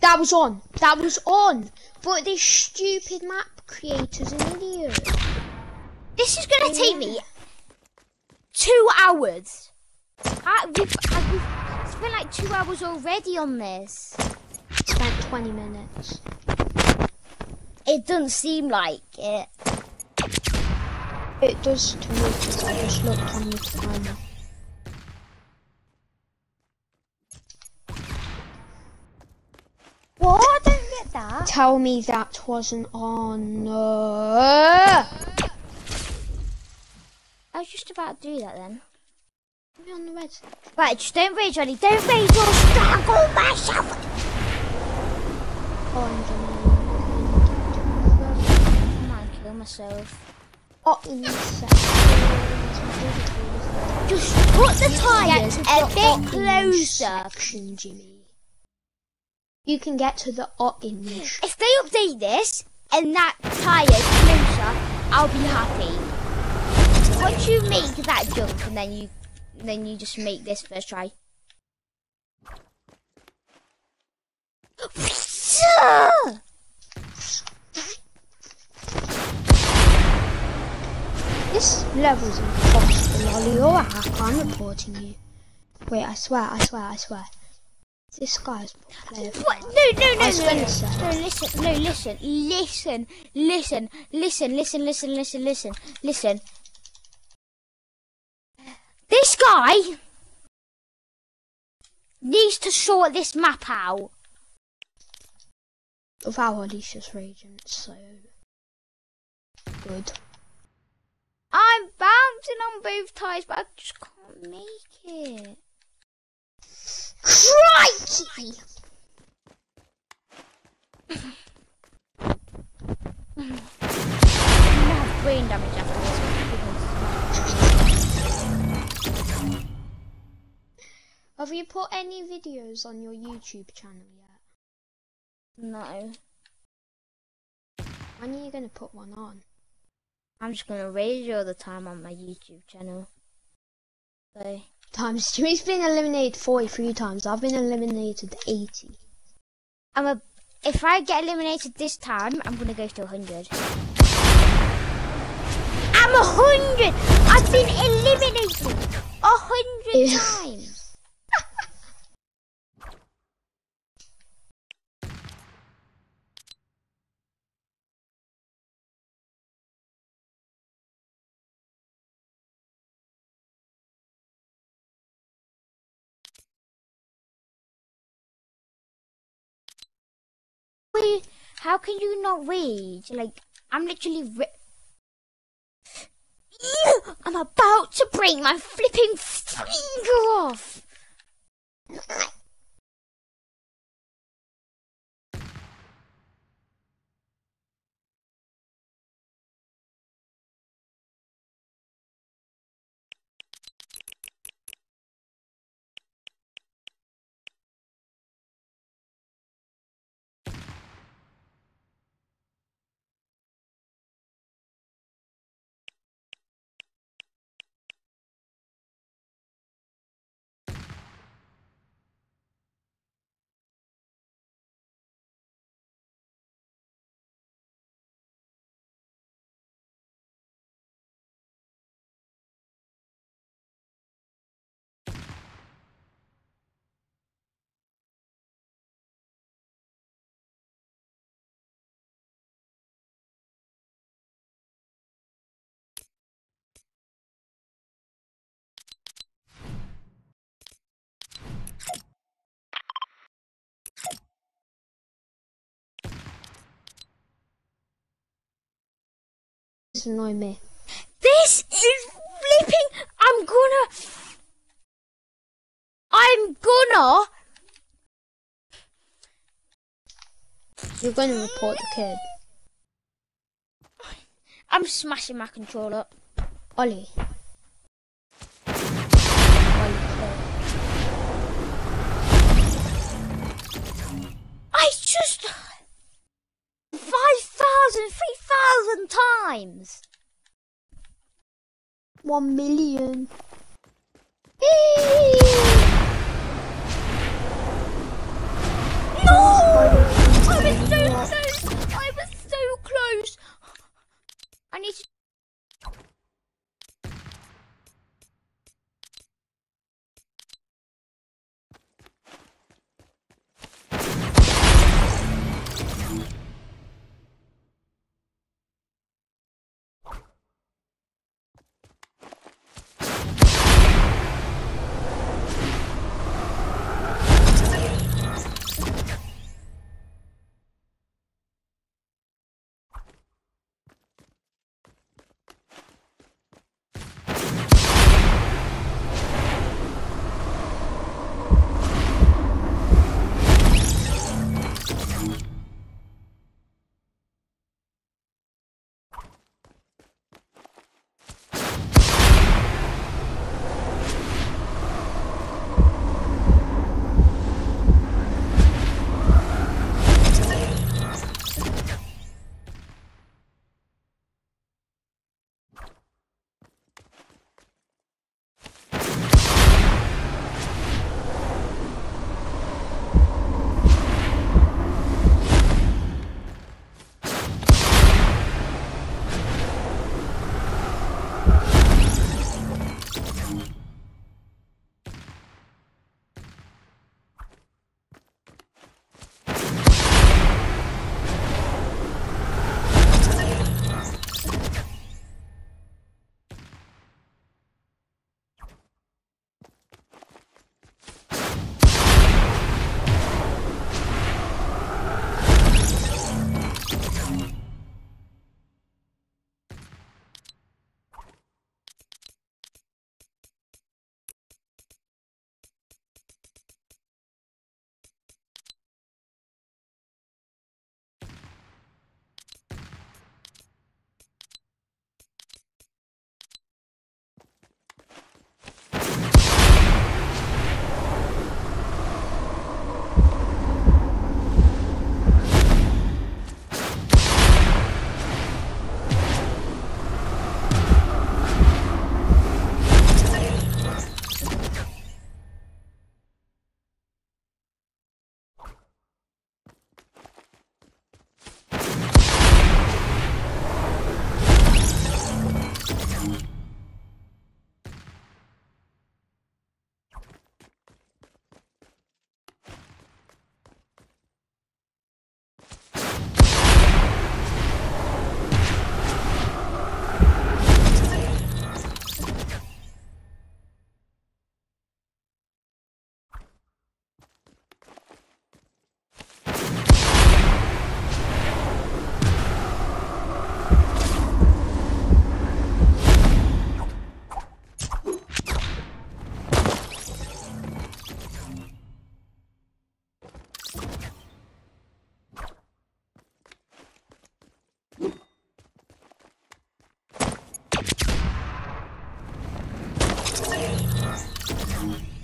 That was on. That was on. But this stupid map creator's an idiot. This is gonna take me two hours. I, we've, I, we've spent like two hours already on this. Spent 20 minutes. It doesn't seem like it. It does to me because I just looked on the timer. What? I don't get that. Tell me that wasn't on. Uh... I was just about to do that then. Put on the red. Right, just don't rage, Johnny. Don't rage or strangle myself. Orange Come on, kill myself. Oh, in this section. Just put the tires a bit closer. Jimmy. You can get to the orange. If they update this and that tire's closer, I'll be happy. Once you make that jump and then you then you just make this first try. This level's impossible, Ollie. You're a hacker. I'm reporting you. Wait, I swear, I swear, I swear. This guy's player. What? No, no, no, no, no. No, listen, no, listen, listen, listen, listen, listen, listen, listen, listen, listen. This guy needs to sort this map out. Ollie's just raging, it's so good. I'm bouncing on both tires, but I just can't make it. Crikey! Have brain damage after this. Have you put any videos on your YouTube channel yet? No, When are you gonna put one on? I'm just gonna rage all the time on my YouTube channel. So. Times Jimmy's been eliminated 43 times. I've been eliminated 80. I'm a. If I get eliminated this time, I'm gonna go to 100. I'm a hundred. I've been eliminated a hundred times. How can you not rage? Like, I'm literally. Ri- I'm about to break my flipping finger off. This is annoying me. This is flipping. I'm gonna. I'm gonna. You're going to report the kid. I'm smashing my controller. Ollie. times. One million. no! I was so close! I was so close! I need to Wait.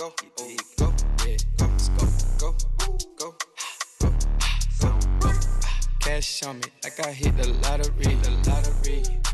Go. Oh, go. Yeah. Go. Go. Go. Go. Go. Go. Go. Cash on me like I hit the lottery. The lottery.